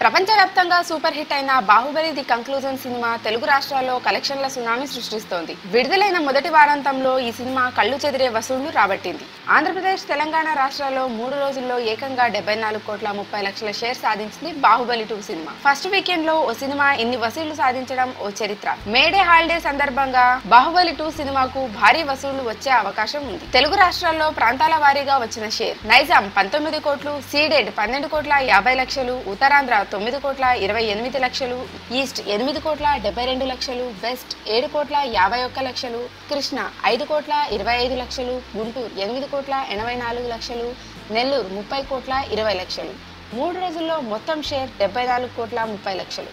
ప్రపంచవ్యాప్తంగా super hit అయిన Baahubali the conclusion cinema Telugu రాష్ట్రాల్లో కలెక్షన్ల సునామీ సృష్టిస్తోంది. విడుదలైన మొదటి వారాంతంలో ఈ సినిమా కళ్ళు చెదిరే వసూళ్ళు రాబట్టింది. ఆంధ్రప్రదేశ్ తెలంగాణ రాష్ట్రాల్లో మూడు రోజుల్లో ఏకంగా డెబ్బై నాలుగు కోట్ల ముప్పై లక్షల షేర్ సాధించింది బాహుబలి టూ సినిమా. ఫస్ట్ వీకెండ్లో ఓ సినిమా ఇన్ని వసూళ్ళు సాధించడం ఓ చరిత్ర. మేడే హాలిడే సందర్భంగా బాహుబలి టూ సినిమాకు భారీ వసూళ్ళు వచ్చే అవకాశం ఉంది. తెలుగు రాష్ట్రాల్లో ప్రాంతాల వారీగా వచ్చిన షేర్. నైజాం పంతొమ్మిది కోట్లు సీడెడ్ పన్నెండు కోట్ల యాభై లక్షలు ఉత్తరాంధ్ర తొమ్మిది కోట్ల ఇరవై ఎనిమిది లక్షలు ఈస్ట్ ఎనిమిది కోట్ల డెబ్బై రెండు లక్షలు వెస్ట్ ఏడు కోట్ల యాభై ఒక్క లక్షలు కృష్ణ ఐదు కోట్ల ఇరవై ఐదు లక్షలు గుంటూరు ఎనిమిది కోట్ల ఎనభై నాలుగు లక్షలు నెల్లూరు ముప్పై కోట్ల ఇరవై లక్షలు. మూడు రోజుల్లో మొత్తం షేర్ డెబ్బై నాలుగు కోట్ల ముప్పై లక్షలు.